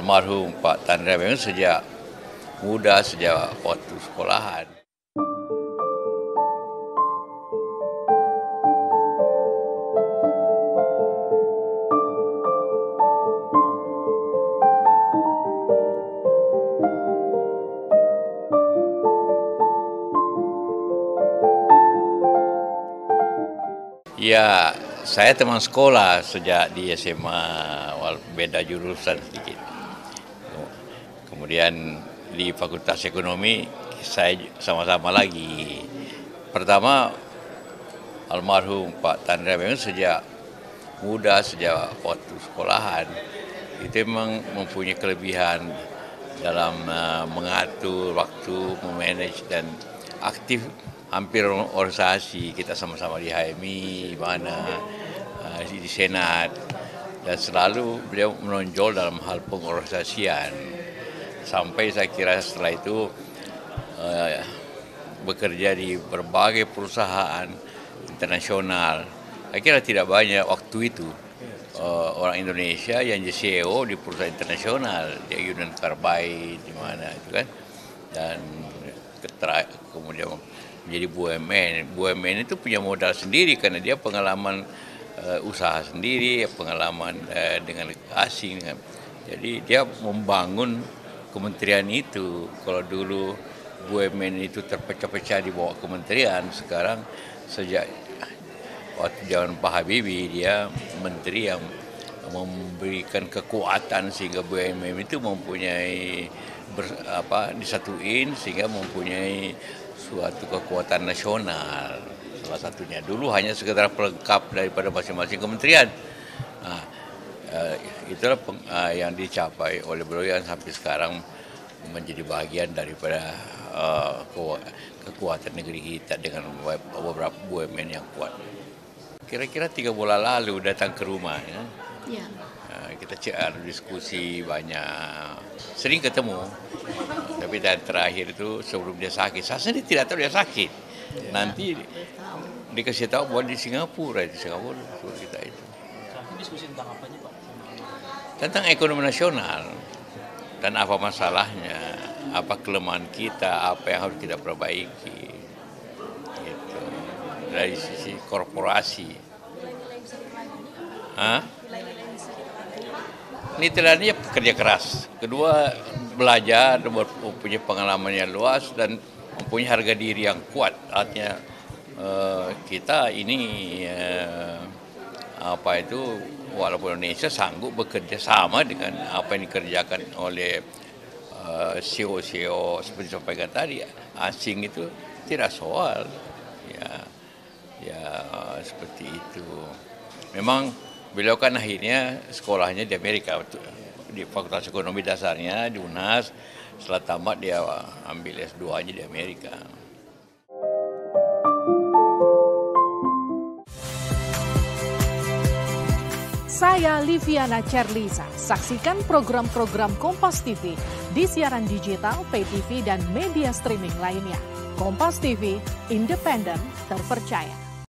almarhum Pak Tandra memang sejak muda, sejak waktu sekolahan. Ya, saya teman sekolah sejak di SMA, beda jurusan sedikit. Kemudian di Fakultas Ekonomi saya sama-sama lagi. Pertama almarhum Pak Tandra memang sejak muda, sejak waktu sekolahan itu memang mempunyai kelebihan dalam uh, mengatur waktu, memanage dan aktif hampir organisasi kita sama-sama di HMI mana uh, di Senat dan selalu beliau menonjol dalam hal pengorganisasian. Sampai saya kira setelah itu uh, bekerja di berbagai perusahaan internasional. Saya kira tidak banyak waktu itu uh, orang Indonesia yang jadi CEO di perusahaan internasional. Di Union Carbide di mana itu kan. Dan kemudian menjadi BUMN. BUMN itu punya modal sendiri karena dia pengalaman uh, usaha sendiri, pengalaman uh, dengan asing. Jadi dia membangun kementerian itu. Kalau dulu BUMN itu terpecah-pecah di bawah kementerian, sekarang sejak waktu zaman Pak Habibie dia menteri yang memberikan kekuatan sehingga BUMN itu mempunyai ber, apa disatuin sehingga mempunyai suatu kekuatan nasional salah satunya dulu hanya sekedar pelengkap daripada masing-masing kementerian nah, uh, itulah peng, uh, yang dicapai oleh beliau yang sampai sekarang menjadi bagian daripada uh, kekuatan negeri kita dengan beberapa BUMN yang kuat kira-kira tiga bulan lalu datang ke rumah ya. ya. kita cek diskusi banyak sering ketemu tapi dan terakhir itu sebelum dia sakit, saya sendiri tidak tahu dia sakit. Ya. Nanti dikasih tahu buat di Singapura, di Singapura suruh kita itu. diskusi tentang apa Pak? Tentang ekonomi nasional dan apa masalahnya, apa kelemahan kita, apa yang harus kita perbaiki. Gitu. Dari sisi korporasi. Hah? Nilai-nilainya pekerja keras. Kedua belajar, mempunyai pengalaman yang luas dan mempunyai harga diri yang kuat. Artinya uh, kita ini uh, apa itu walaupun Indonesia sanggup bekerja sama dengan apa yang dikerjakan oleh uh, CEO-CEO seperti sampaikan tadi asing itu tidak soal ya ya seperti itu memang beliau kan akhirnya sekolahnya di Amerika di Fakultas Ekonomi dasarnya di UNAS. Setelah tamat dia ambil S2 aja di Amerika. Saya Liviana Cerlisa. Saksikan program-program Kompas TV di siaran digital, pay TV, dan media streaming lainnya. Kompas TV, independen, terpercaya.